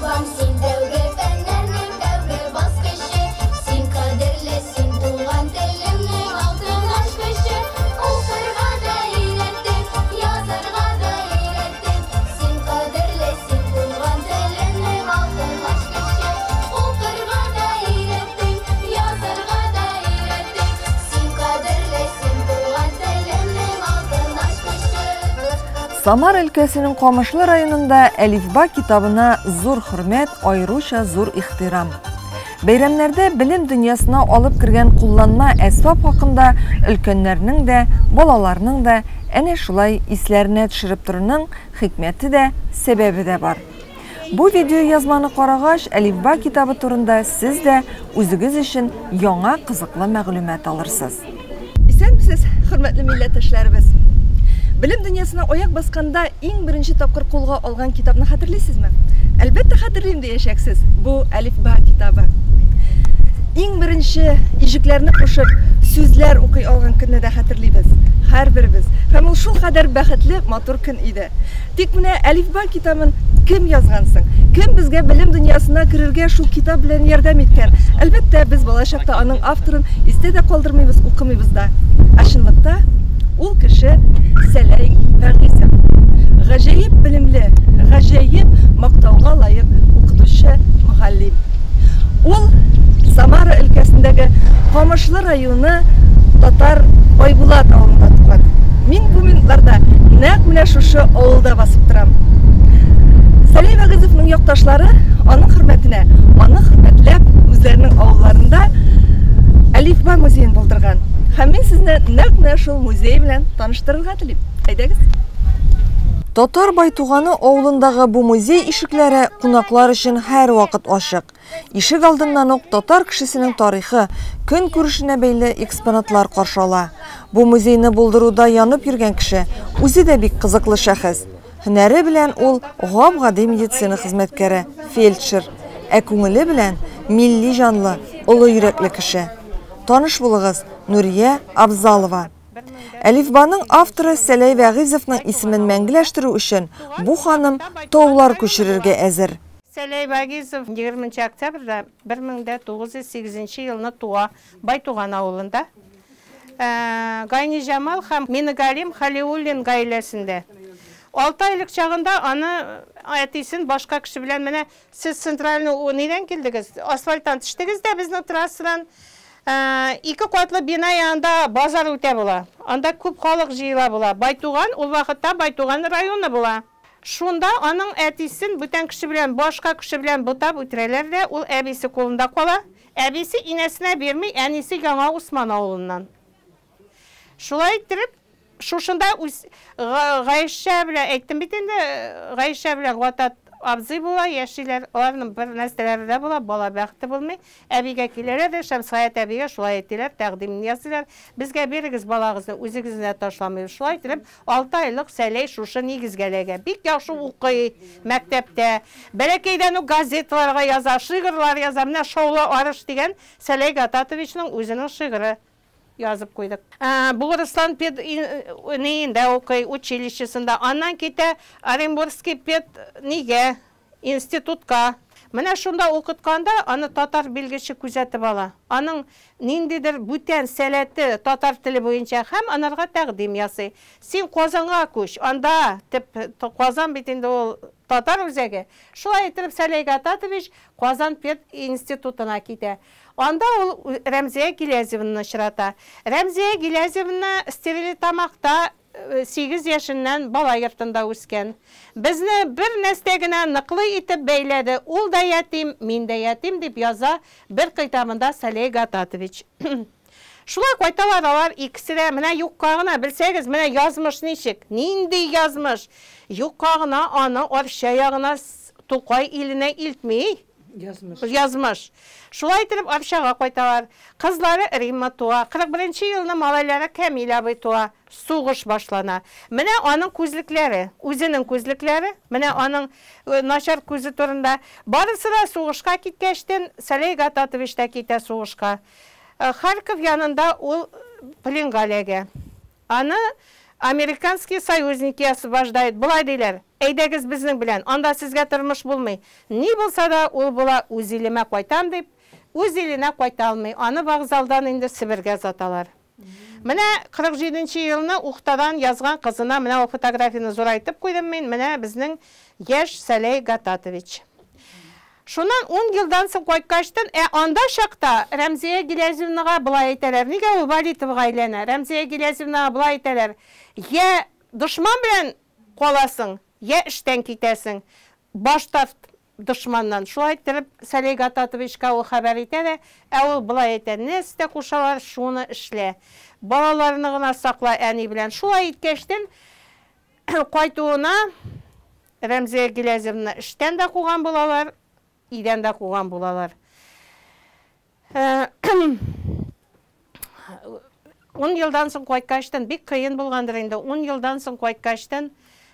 Bum Самар өлкәсенең Камышлы районында Әлифба китабына зур хөрмәт, аеруча зур ихтирам. Бәйрәмнәрдә белем дөньясына алып кергән кулланма әсбап хакында өлкәннәрнең дә, балаларның да әнә шулай исләренә төшереп торының хикмәте дә, сәбәбе дә бар. Бу видео язманы карагач, Әлифба китабы турында сез дә үзегез өчен яңа кызыклы мәгълүмат алырсыз. Исәнмесез, хөрмәтле милләттәшләребез? Белем дөньясына аяк басканда иң беренче тапкыр кулга алган китапны хәтерлисезме? Әлбәттә хәтерлим диячәксез. Бу Әлифба китабы. Иң беренче ижекләрне кушып, сүзләр укый алган көнне дә хәтерлибез. Һәрберебез. Һәм ул шул кадәр бәхетле, матур көн иде. Тик менә Әлифба китабын кем язгансың? Кем безгә белем дөньясына керергә шул китап белән ярдәм иткән? Әлбәттә, без балачакта аның авторын истә дә калдырмыйбыз, укымыйбыз да. Ә чынлыкта ул кеше Сәләй Вәгыйзов. Гаҗәеп белемле, гаҗәеп мактауга лаек укытучы, мөгаллим. Ул Самара өлкәсендәге Камышлы районы Татар Байбулат авылында туган. Мин бу минутларда нәкъ менә шушы авылда басып торам. Сәләй Вәгыйзовның якташлары аның хөрмәтенә, аны хөрмәтләп үзләренең авылларында Әлифба музеен булдырган. Һәм мин сезне нәкъ менә шул музей белән таныштырырга телим. Әйдәгез. Татар Байтуганы авылындагы бу музей ишекләре кунаклар өчен һәр вакыт ачык. Ишек алдыннан ук татар кешесенең тарихы, көн күрешенә бәйле экспонатлар каршы ала. Бу музейны булдыруда янып йөргән кеше үзе дә бик кызыклы шәхес. Һөнәре белән ул гап-гади медицина хезмәткәре, фельдшер, ә күңеле белән милли җанлы, олы йөрәкле кеше. Таныш булыгыз, Нурия Абзалова. Әлифбаның авторы Сәләй Вәгыйзовның исемен мәңгеләштерү өчен бу ханым таулар күчерергә әзер. Сәләй Вәгизов 20 октябрьдә 1908 елны туа Байтуган авылында. Ә, Гайни Жамал һәм Мингалим Халиуллин гаиләсендә. 6 айлык чагында аны әтисен башка кеше белән менә сез центральный нидән килдегез? Асфальттан төштегез дә безнең трассадан Ә, ике катлы бина янында базар үтә була. Анда күп халык җыела була. Байтуган ул вакытта Байтуган районы була. Шунда аның әтисен бүтән кеше белән башка кеше белән бутап үтерәләр дә, ул әбисе кулында кала. Әбисе инәсенә бирми, әнисе яңа Усман авылыннан. Шулай итеп, шушында үз Гайша белән әйттем бит инде, Гайша белән Гатат абзый була, яшиләр, аларның бер нәрсәләре дә була, бала бәхете булмый. Әбигә киләләр дә, Шәмсхаят әбигә шулай әйттеләр, тәкъдимне ясыйлар. Безгә бирегез балагызны, үзегезне ташламыйбыз. Шулай итеп, 6 айлык Сәләй шушы нигезгәләгә. Бик яхшы укый мәктәптә. Бәләкәйдән үк газеталарга яза, шигырьләр яза. Менә Шаулы арыш дигән Сәләй Гататовичның үзенең шигыре Куйдык. Ә, Бу Руслан пед нейендә укый, училищесында. Аннан китә Оренбургский пед нигә институтка. Менә шунда укытканда аны татар билгече күзәтеп ала. Аның ниндидер бүтән сәләте татар теле буенча һәм анарга тәкъдим ясый. Син Казанга күч, анда тип Казан бит инде ул татар үзәге. Шулай итеп Сәләй Гататович Казан пед институтына китә. Анда ул Рәмзия Гилязевны очрата. Рәмзия Гилязевна Стерлитамакта 8 яшеннән бала йортында үскән. Безне бер нәрсә генә итеп бәйләде. Ул да ятим, мин дә ятим дип яза бер китабында Сәлей Гататович. Шулай кайталар алар икесе дә менә юкка гына белсәгез, менә язмыш ничек? Нинди язмыш? Юкка гына аны арча ягына Тукай иленә илтми. Язмыш. Язмыш. Шулай итеп Арчага кайталар. Кызлары Римма туа. 41 елны малайлары Камила абый туа. Сугыш башлана. Менә аның күзлекләре, үзенең күзлекләре, менә аның начар күзе турында барысы да сугышка киткәчтен Сәлей Гататович та китә сугышка. Харьков янында ул пленгаләгә. Аны американский союзники освобождают. Былай дейлер әйдәгіз біздің білән анда сізге тормыш булмый. Ни булса да ул була үз илемә кайтам дип үз иленә кайта алмый. Аны вокзалдан инде себергә заталар менә 47 елны ухтадан язган кызына менә ул фотографияны зурайтып куйдым мин. Менә безнең яшь сәләй гататович. Шунан 10 елдан соң кайткачтан, ә анда шакта Рәмзия Гилязевнага былай әйтәләр. Нигә ул Валитовга әйләнә? Рәмзия Гилязевнага былай әйтәләр. Я дошман белән каласың, я эштән китәсең. Баш тарт дошманнан. Шулай итеп Сәлей Гататовичка ул хәбәр итә дә, ә ул былай әйтә. Нәстә кушалар, шуны эшлә. Балаларны гына сакла әни белән. Шулай иткәчтән кайтуына Рәмзия Гилязевна эштән дә куган булалар, идән дә куган булалар. Он елдан соң кайткачтан бик кыйын булгандыр инде. 10 елдан соң кайткачтан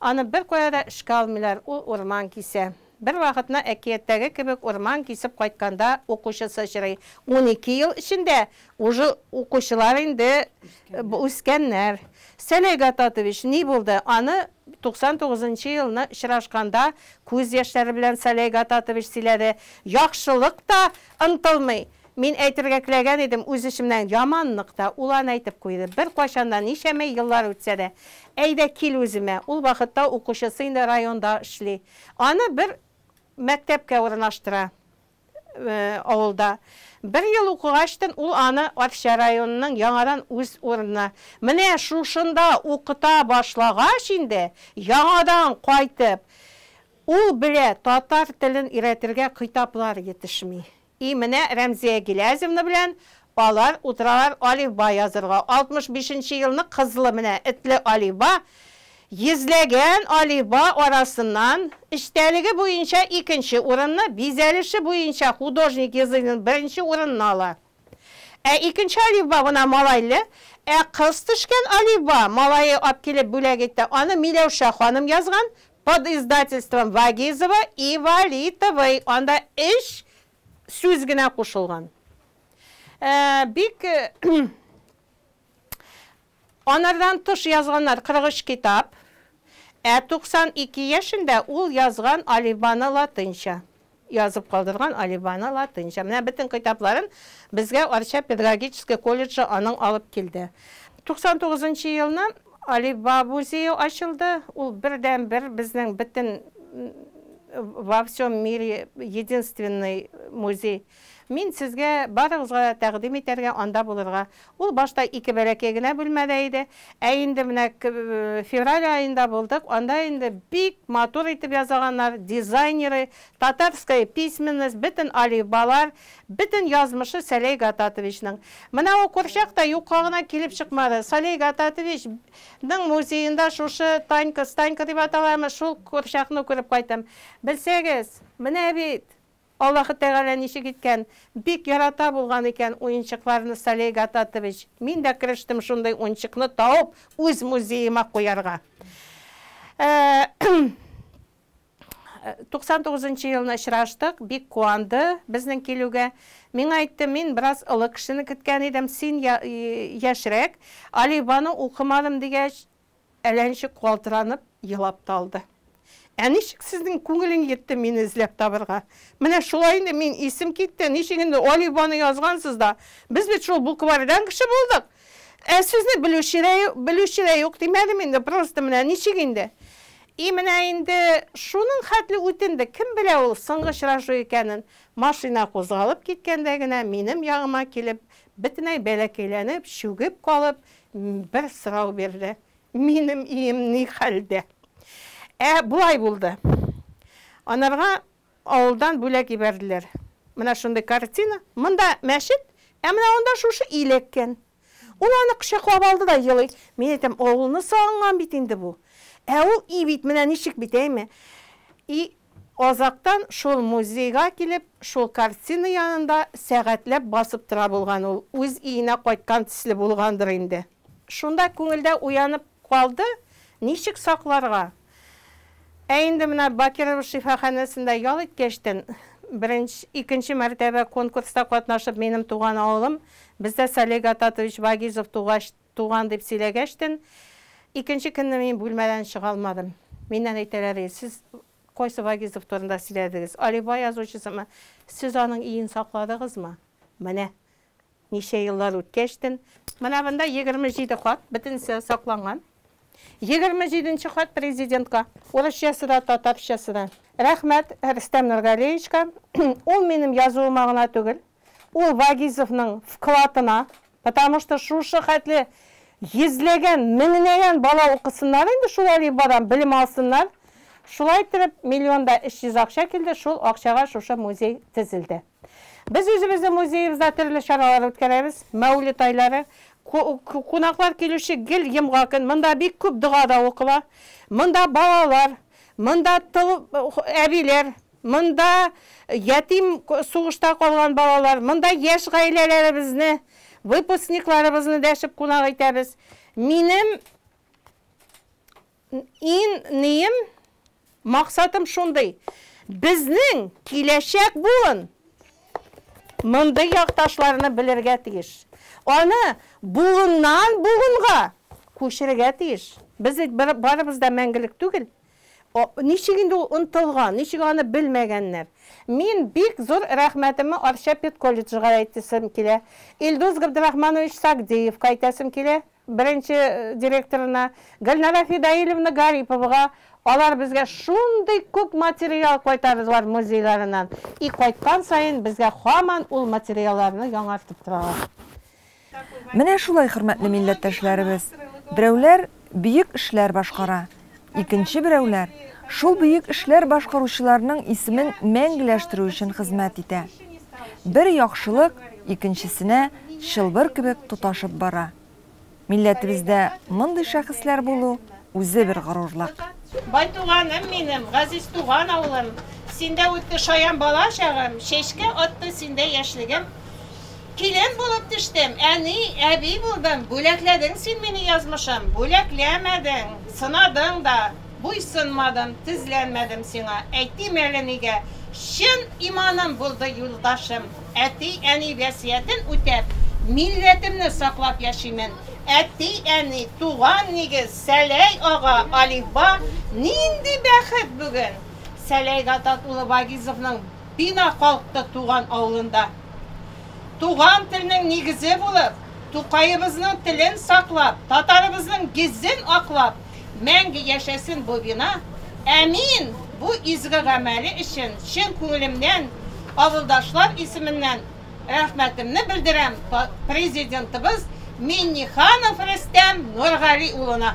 аны бер кая эшкә алмыйлар. Ул урман кисә. Бер вакытна әкияттәге кебек урман кисеп кайтканда укучысы чырый. 12 ел эчендә уже укучылар инде үскәннәр. Сәләй Гататович ни булды? Аны 99 елны очрашканда күз яшьләре белән Сәләй Гататович сөйләде. Яхшылык та ынтылмый. Мин әйтергә теләгән идем үз эшемнән яманлык та улан әйтеп куйды. Бер кайчанда нишәмә еллар үтсә дә, әйдә кил үземә. Ул вакытта укучысы инде районда эшли. Аны бер мәктәпкә урнаштыра авылда. Бер ел укыгачтан ул аны Арча районының яңадан үз урынына. Менә шушында укыта башлагач инде, яңадан кайтып, ул белә татар телен өйрәтергә китаплар yetişми. И менә Рәмзия Гилязевна белән алар утыралар алифба язырга. 65 елны кызлы менә этле алифба Йезләгән алифба арасыннан эштәлеге буенча икенче урынны, бизәлеше буенча художник языгының беренче урынны ала. Ә икенче алифба гына малайлы, ә кыз төшкән алифба малайы ап килеп бүләк итте. Аны Миләүшә ханым язган под издательством Вагизова и Валитовой. Анда эш сүз генә кушылган. Ә, бик Анардан тыш язганнар 43 китап. Ә 92 яшендә ул язган алифбаны латынча. Язып калдырган алифбаны латынча. Менә бөтен китапларын безгә Арча педагогический колледжы аның алып килде. 99 елны алифба музее ачылды. Ул бердән бер безнең бөтен во всем мире единственный музей. Мин сезгә барыгызга тәкъдим итәргә анда булырга. Ул башта ике бәләкәй генә бүлмәдә иде. Ә менә февраль айында булдык. Анда инде бик матур итеп язганнар дизайнеры, татарская письменность, бөтен алифбалар, бөтен язмышы Сәлей Гататовичның. Менә ул курчак та юкка гына килеп чыкмады. Сәлей Гататовичның музейында шушы Танька, Станька дип аталамы, шул курчакны күреп кайтам. Белсәгез, менә бит Аллаһы Тәгалә ничек иткән, бик ярата булган икән уенчыкларны Салей Гататович. Мин дә кирештем шундай уенчыкны тауып, үз музеема куярга. 99 елны очраштык, бик куанды безнең килүгә. Мин әйттем, мин бераз ылы кешене көткән идем, син яшьрәк. Алибаны укымадым дигәч, әләнче калтыранып, елап талды. Ә ничек сезнең күңелең етте мине эзләп табырга? Менә шулай инде мин исем китте. Ничек инде Оливаны язгансыз да. Без бит шул буквардан кеше булдык. Ә белүчеләр белүчеләр юк димәдем инде. Просто менә ничек инде. И менә инде шуның хәтле үтенде. Кем белә ул соңгы очрашу икәнен. Машина кузгалып киткәндә генә минем ягыма килеп, бөтенләй бәләкәйләнеп, шүгеп калып, бер сорау бирде. Минем ием ни хәлдә? Ә булай булды. Анарга авылдан бүләк ибәрделәр. Менә шундый картина. Монда мәчет, ә менә анда шушы илеккән. Ул аны кычаклап алды да елый. Мин әйтәм, авылны сагынган бит инде бу. Ә ул и бит менә ничек бит әйме? И Озактан шул музейга килеп, шул картина янында сәгатьләп басып тора булган ул. Үз иенә кайткан төсле булгандыр инде. Шунда күңелдә уянып калды, ничек сакларга? Ә инде менә Бакиров шифаханәсендә ял иткәчтен, беренче, икенче мәртәбә конкурста катнашып минем туган авылым, бездә Салег Ататович Вагизов тугаш туган дип сөйләгәчтен, Икенче көнне мин бүлмәдән чыга алмадым. Миннән әйтәләр, сез кайсы Вагизов турында сөйләдегез? Алибай язучысымы? Сез аның иен сакладыгызмы? Менә ничә еллар үткәчтен, менә монда 27 хат бөтенсе сакланган. 27 хат президентка, урысчасы да, татарчасы да. Рәхмәт Рөстәм Нургалиевичка. Ул минем язуыма гына түгел, ул Вагизовның вкладына, потому что шушы хәтле йөзләгән, меңләгән бала укысыннар инде шул алибадан белем алсыннар. Шулай итеп, миллионда 300 акча килде, шул акчага шушы музей төзелде. Без үзебезнең музеебездә төрле чаралар үткәрәбез. Мәүлид айлары, кунаклар килүче гел йомга көн, монда бик күп дуга да укыла. Монда балалар, монда тыл әбиләр, монда ятим сугышта калган балалар, монда яшь гаиләләребезне, выпускникларыбызны дәшеп кунак итәбез. Минем ин Мақсатым шундай. Безнең киләчәк буын мондай якташларны белергә тиеш. Аны буыннан буынга күчерергә тиеш. Без барыбыз да мәңгелек түгел. Ничек инде ул онтылган, ничек аны белмәгәннәр. Мин бик зур рәхмәтемне Аршапет колледжга әйтәсем килә. Илдус Габдрахманович Сагдиев әйтәсем килә. Беренче директорына Гөлнара Фидаиловна Гариповага Алар безгә шундый күп материал кайтардылар музейларыннан. И кайткан сайын безгә һаман ул материалларны яңартып торалар. Менә шулай хөрмәтле милләттәшләребез. Берәүләр бийек эшләр башкара, икенче берәүләр шул бийек эшләр башкаручыларның исемен мәңгеләштерү өчен хезмәт итә. Бер яхшылык икенчесенә шылбыр кебек туташып бара. Милләтебездә мондый шәхесләр булу үзе бер горурлык. Бай туганым минем, газиз туган авылым. Синдә үтте шаян бала чагым, шешкә атты синдә яшьлегем. Килен булып төштем, әни, әби булдым. Бүләкләдең син мине язмышым, бүләкләмәдең, сынадың да. Буйсынмадым, тезләнмәдем сиңа. Әйтим әле нигә? Шын иманым булды юлдашым. Әти әни вәсиятен үтәп, милләтемне саклап яшимен. Әти әни, туган нигез, Сәләй ага, Алифба, нинди бәхет бүген. Сәләй Гатат улы Вагизовның бина калкты туган авылында. Туган телнең нигезе булып, Туқайыбызның телен саклап, татарыбызның гизен аклап, мәңге яшәсен бу бина. Әмин, бу изге гамәле өчен чын күңелемнән, авылдашлар исеменнән рәхмәтемне белдерәм президентыбыз Минниханов Рөстәм Нургали улына.